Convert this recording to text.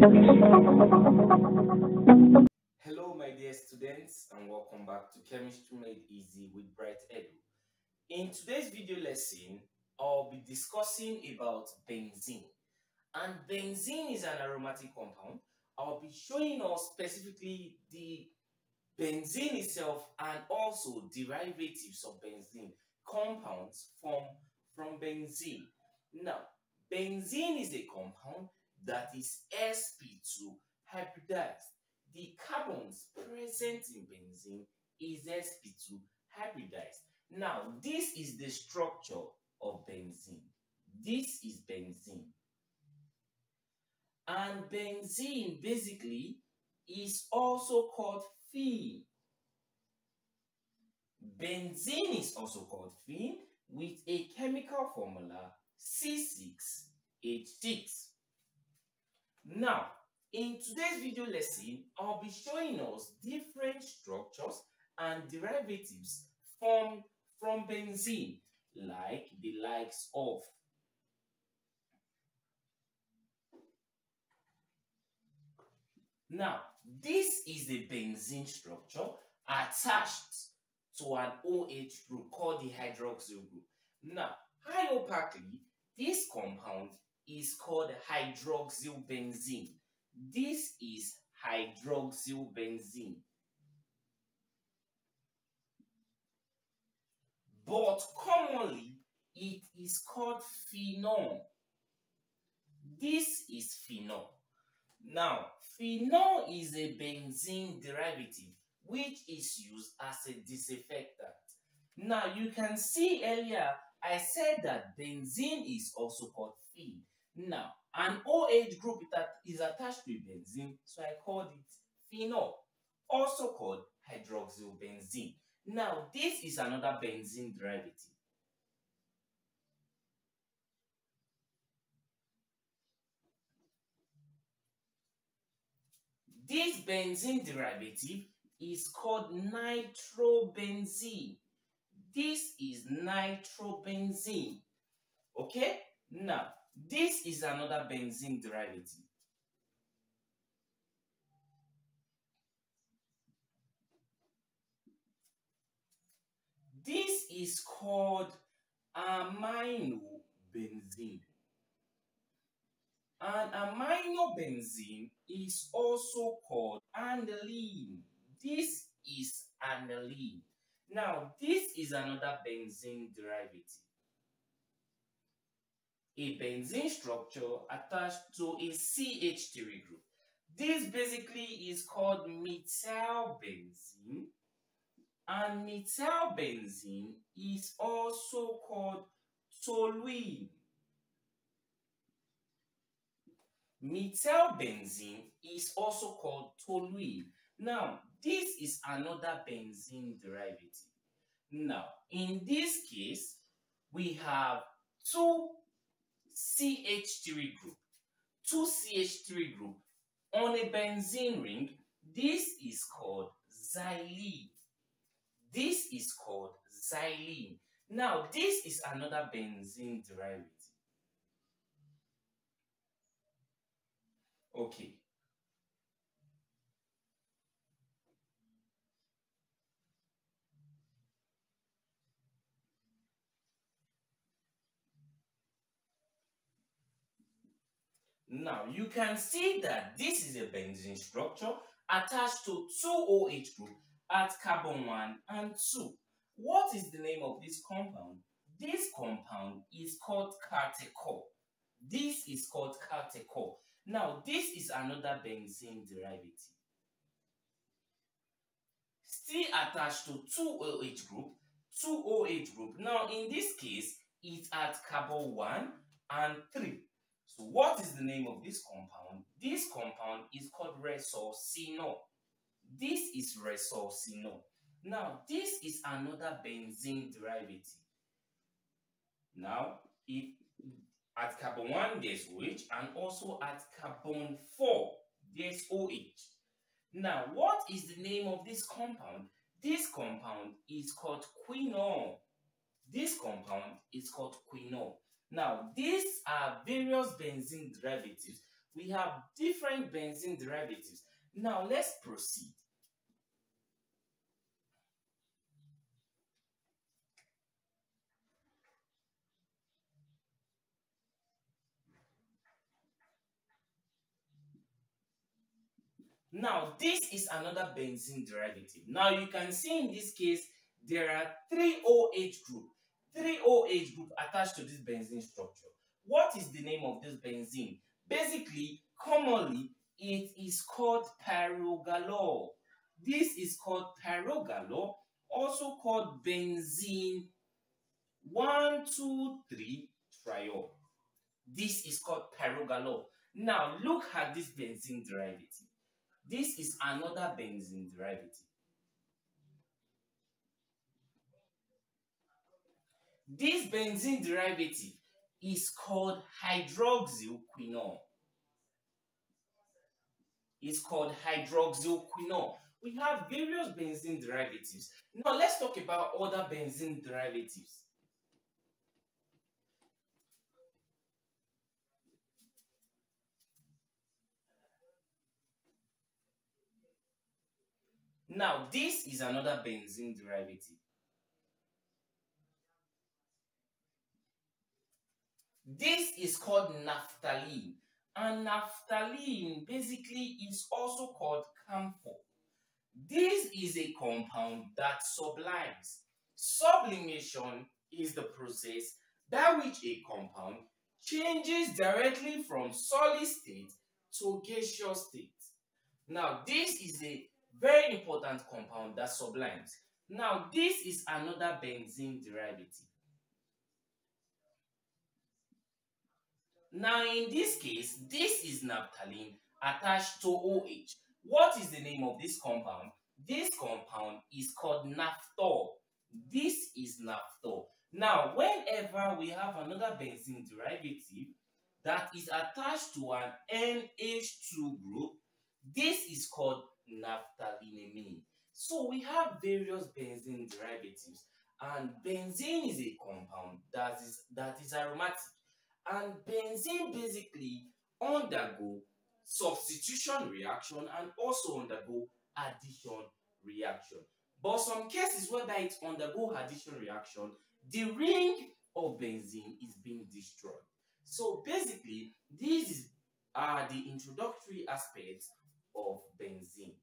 Hello, my dear students, and welcome back to Chemistry Made Easy with Bright Edo. In today's video lesson, I'll be discussing about benzene. And benzene is an aromatic compound. I'll be showing us specifically the benzene itself and also derivatives of benzene, compounds from, from benzene. Now, benzene is a compound that is sp2 hybridized. The carbons present in benzene is sp2 hybridized. Now, this is the structure of benzene. This is benzene. And benzene basically is also called phene. Benzene is also called phene with a chemical formula C6H6. Now, in today's video lesson, I'll be showing us different structures and derivatives from, from benzene, like the likes of Now, this is the benzene structure attached to an OH group called the hydroxyl group. Now, hyopacally, this compound is called hydroxylbenzene. This is hydroxylbenzene. But commonly, it is called phenol. This is phenol. Now, phenol is a benzene derivative which is used as a disinfectant. Now, you can see earlier I said that benzene is also called phene. Now, an OH group that is attached to benzene, so I called it phenol, also called hydroxylbenzene. Now, this is another benzene derivative. This benzene derivative is called nitrobenzene. This is nitrobenzene. Okay? Now, this is another benzene derivative. This is called aminobenzene. And aminobenzene is also called aniline. This is aniline. Now, this is another benzene derivative. A benzene structure attached to a CH3 group. This basically is called methylbenzene. And methylbenzene is also called toluene. Methylbenzene is also called toluene. Now, this is another benzene derivative. Now, in this case, we have two CH3 group. Two CH3 group on a benzene ring. This is called xylene. This is called xylene. Now, this is another benzene derivative. Okay. Now, you can see that this is a benzene structure attached to two OH group at carbon 1 and 2. What is the name of this compound? This compound is called catechol. This is called catechol. Now, this is another benzene derivative. Still attached to two OH group, two OH group. Now, in this case, it's at carbon 1 and 3. So what is the name of this compound? This compound is called resorcinol. This is resorcinol. Now, this is another benzene derivative. Now, if at carbon 1 there's OH and also at carbon 4 there's OH. Now, what is the name of this compound? This compound is called quinol. This compound is called quinol. Now, these are various benzene derivatives we have different benzene derivatives. Now let's proceed. Now, this is another benzene derivative. Now, you can see in this case, there are three OH group, three OH group attached to this benzene structure. What is the name of this benzene? Basically, commonly, it is called pyrogalol. This is called pyrogalol, also called benzene 1,2,3 triol. This is called pyrogalol. Now, look at this benzene derivative. This is another benzene derivative. This benzene derivative is called hydroxylquinol. It's called hydroxylquinol. We have various benzene derivatives. Now let's talk about other benzene derivatives. Now, this is another benzene derivative. This is called naphthalene. And naphthalene basically is also called camphor. This is a compound that sublimes. Sublimation is the process by which a compound changes directly from solid state to gaseous state. Now, this is a very important compound that sublimes. Now, this is another benzene derivative. Now, in this case, this is naphthalene attached to OH. What is the name of this compound? This compound is called naphthol. This is naphthol. Now, whenever we have another benzene derivative that is attached to an NH2 group, this is called naphthalenamine. So we have various benzene derivatives and benzene is a compound that is that is aromatic and benzene basically undergo substitution reaction and also undergo addition reaction. But some cases whereby it undergo addition reaction, the ring of benzene is being destroyed. So basically, these are the introductory aspects of benzene.